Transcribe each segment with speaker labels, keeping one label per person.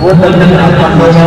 Speaker 1: tuh ya, tuhan notek.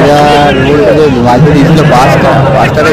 Speaker 2: यार तो वाजपेयी इसमें फास्ट फास्टर है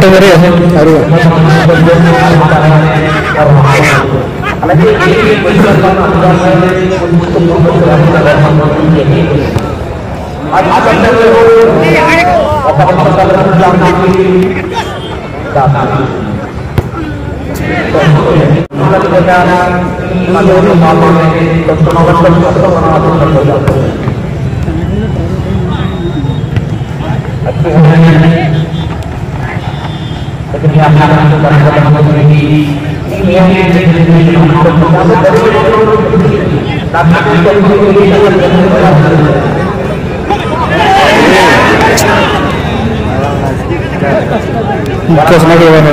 Speaker 1: तो मेरे अरे मालूम मालूम है तो समाज को। बना सकते हो बिचारा यार Foto kalau Atau ngeri ya? Baru. Terus lagi mana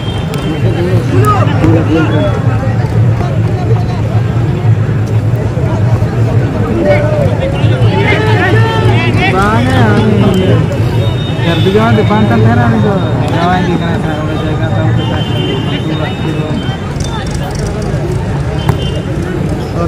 Speaker 3: jaga tahu kita Oh,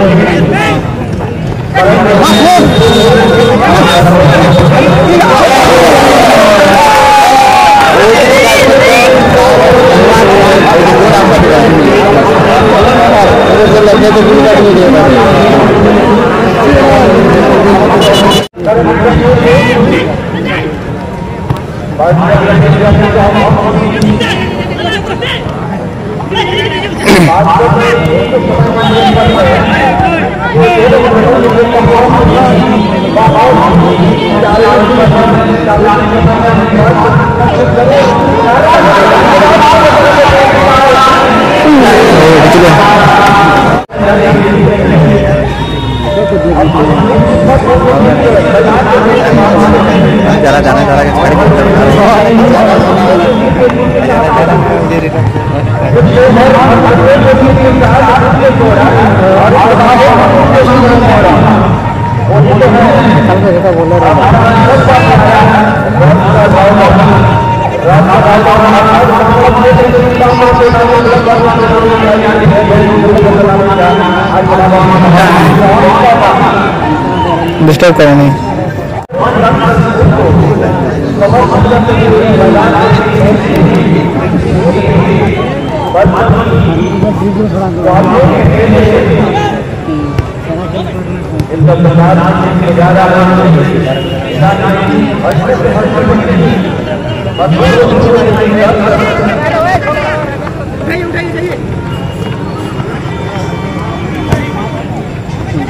Speaker 2: कपन दे mana?
Speaker 1: Hey! যারা
Speaker 4: डिस्टर्ब करें नहीं।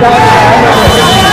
Speaker 1: Thank